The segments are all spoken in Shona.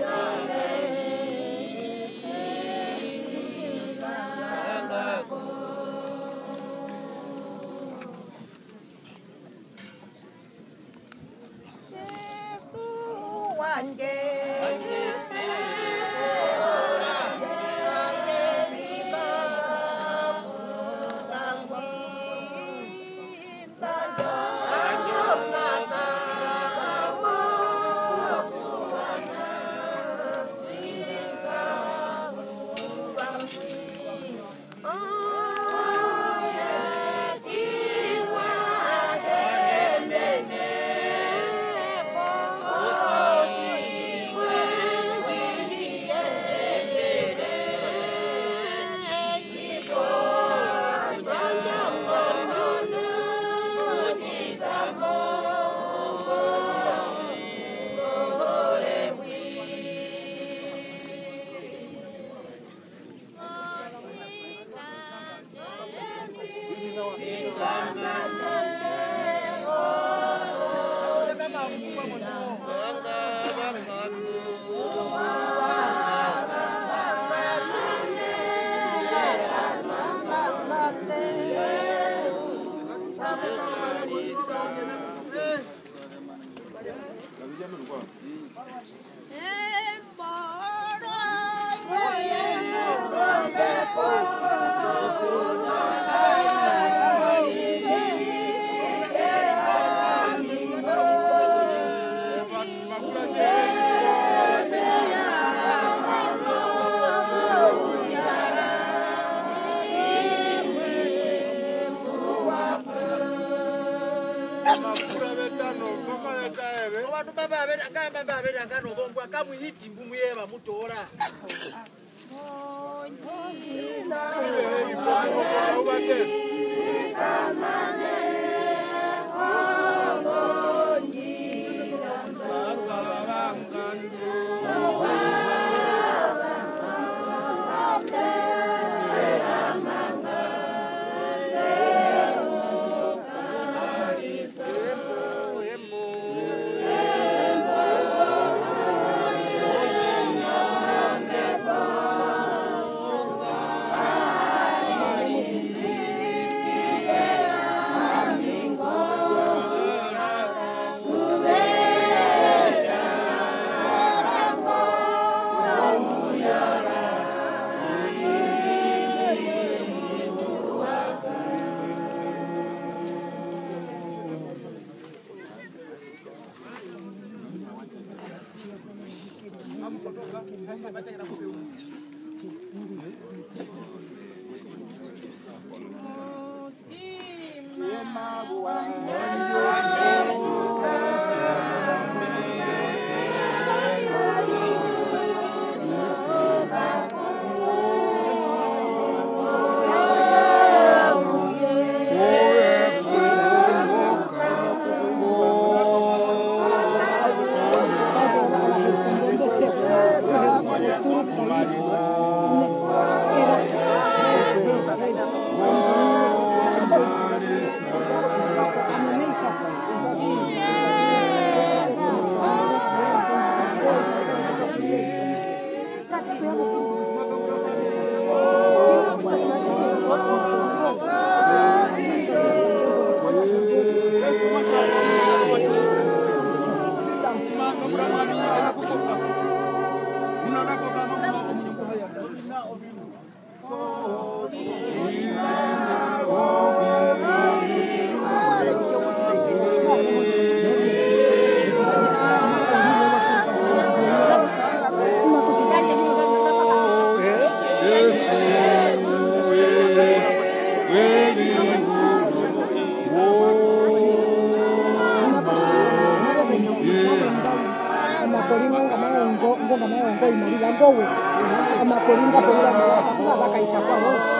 Lord. vanhu baba akaamba mbavere akanovongwa kamwe idhimbu muyeva mutora Oh, you're Mutima wangu imali lambowe amakolinga pelela mawa akaita kwa hoho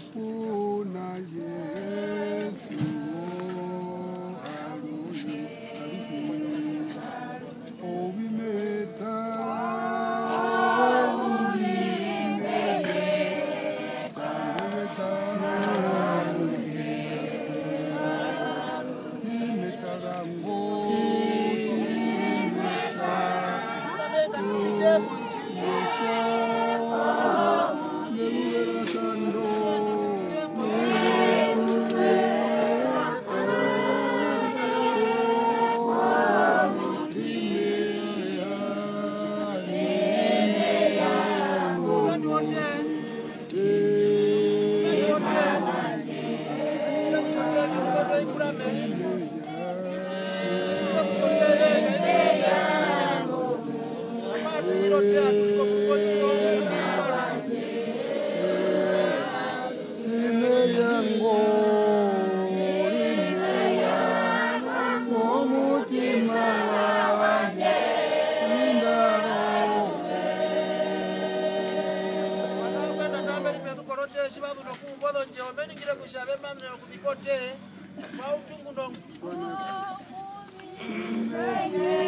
Singapore. you.